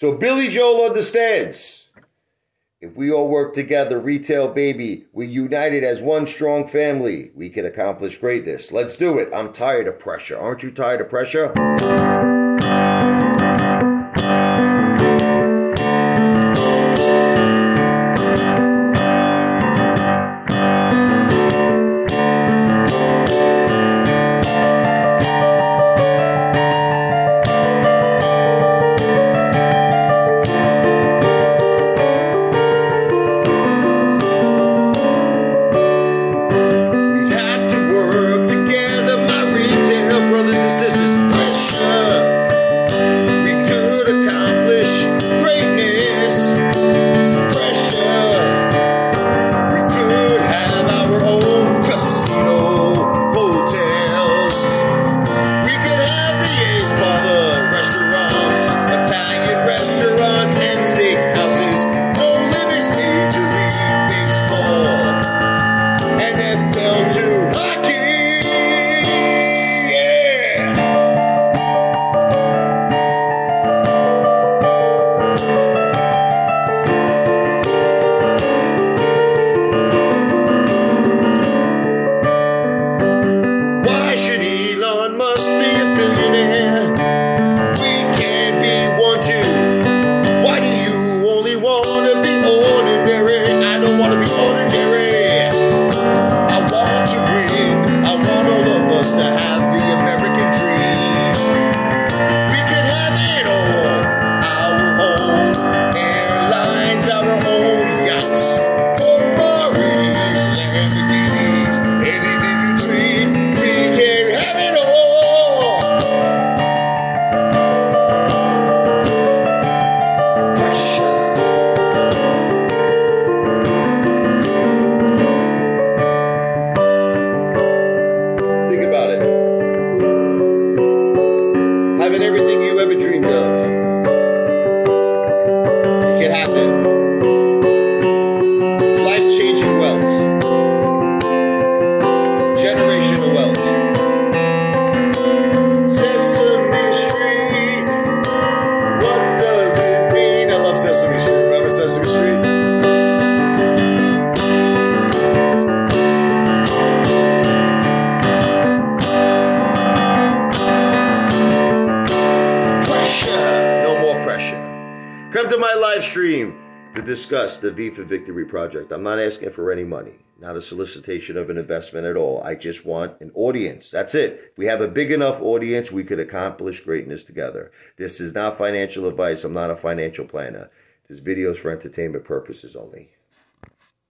So Billy Joel understands. If we all work together, retail baby, we united as one strong family, we can accomplish greatness. Let's do it. I'm tired of pressure. Aren't you tired of pressure? Be a billionaire? Everything you ever dreamed of. It can happen. Come to my live stream to discuss the V for Victory project. I'm not asking for any money, not a solicitation of an investment at all. I just want an audience. That's it. If we have a big enough audience, we could accomplish greatness together. This is not financial advice. I'm not a financial planner. This video is for entertainment purposes only.